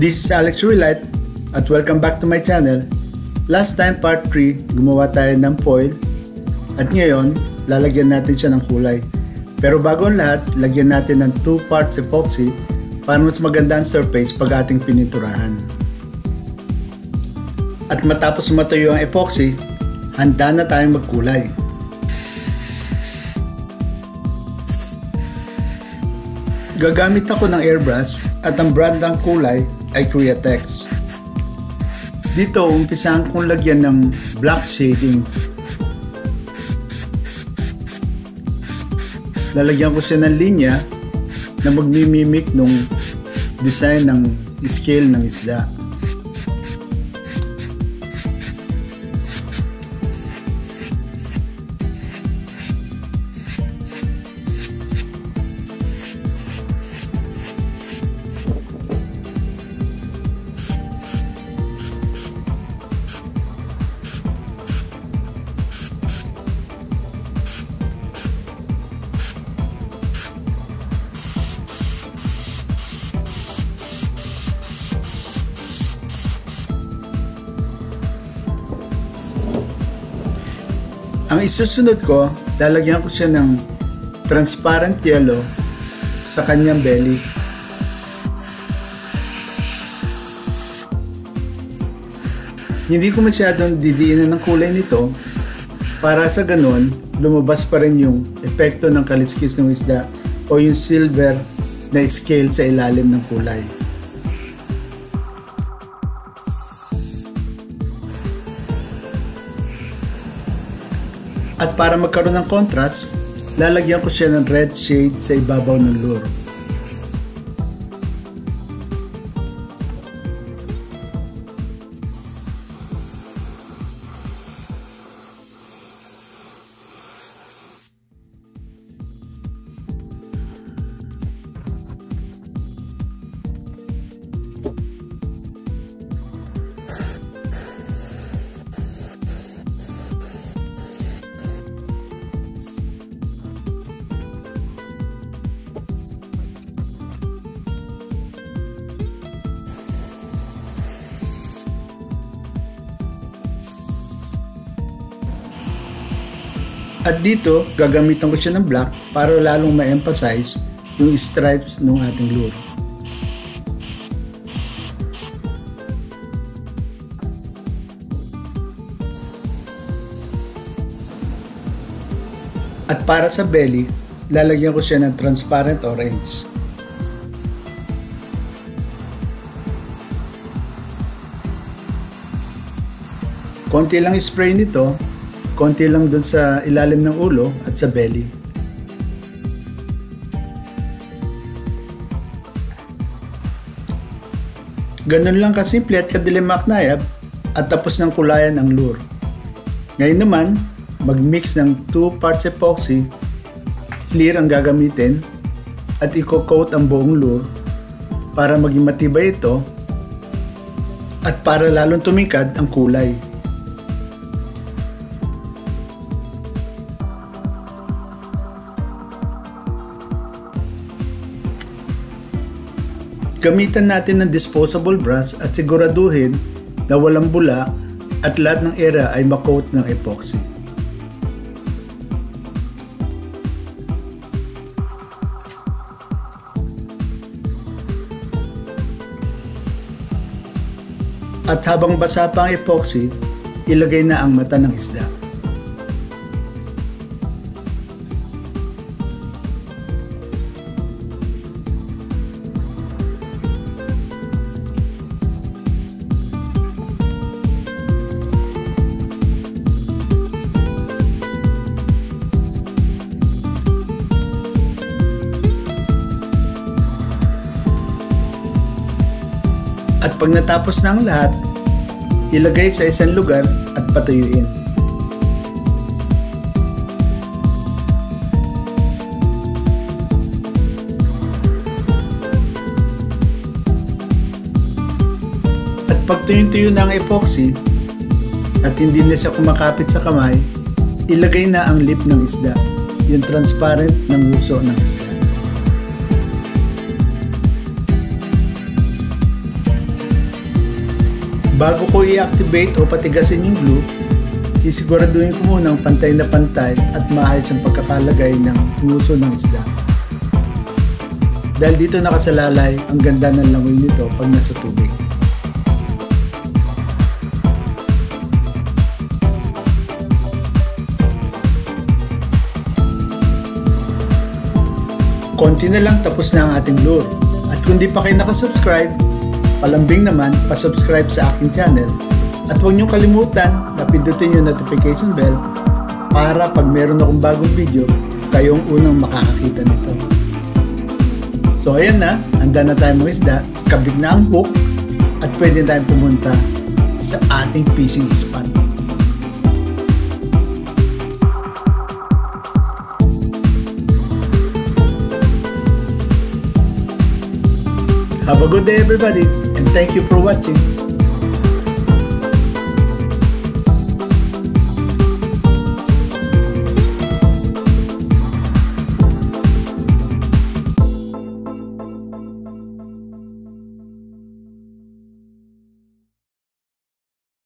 This is Alex Ruilite at welcome back to my channel. Last time part 3, gumawa tayo ng foil at ngayon lalagyan natin siya ng kulay. Pero bago ang lahat, lagyan natin ng 2 parts epoxy para mas maganda ang surface pag ating pininturahan. At matapos matuyo ang epoxy, handa na tayong magkulay. Gagamit ako ng airbrush at ang brand ng kulay ay Createx. Dito, umpisahan kong lagyan ng black shadings. Lalagyan ko siya ng linya na magmimimik nung design ng scale ng isda. Ang isusunod ko, lalagyan ko siya ng transparent yellow sa kanyang belly. Hindi ko masyadong didiinan ng kulay nito para sa ganun, lumabas pa rin yung epekto ng kaliskis ng isda o yung silver na scale sa ilalim ng kulay. At para magkaroon ng contrast, lalagyan ko siya ng red shade sa ibabaw ng lure. At dito, gagamitan ko siya ng black para lalong ma-emphasize yung stripes ng ating lure. At para sa belly, lalagyan ko siya ng transparent orange. Konti lang spray nito konti lang dun sa ilalim ng ulo at sa belly. Ganun lang kasimple at kadilim maknayab at tapos ng kulayan ang lure. Ngayon naman, mag-mix ng 2 parts epoxy, clear ang gagamitin at i-coat ang buong lure para maging matibay ito at para lalong tumikad ang kulay. Gamitan natin ng disposable brush at siguraduhin na walang bula at lahat ng area ay makoat ng epoxy. At habang basa pa ang epoxy, ilagay na ang mata ng isda. At pag natapos na ang lahat, ilagay sa isang lugar at patuyuin. At pag tuyo-tuyo na ang epoxy at hindi na siya kumakapit sa kamay, ilagay na ang lip ng isda, yung transparent ng uso ng isda. Bago ko i-activate o patigasin yung glue, sisiguraduhin ko muna ang pantay na pantay at maayos ang pagkakalagay ng nguso ng isda. Dahil dito nakasalalay, ang ganda ng langoy nito pag nasa tubig. Konti na lang tapos na ang ating lure. At kung di pa kayo nakasubscribe, palambing naman, pasubscribe sa aking channel. At huwag niyong kalimutan na pindutin yung notification bell para pag meron akong bagong video, kayong unang makakakita nito. So ayan na, handa na tayo mga isda, kabig na ang hook, at pwede tayong pumunta sa ating fishing spot. Have a good day everybody and thank you for watching.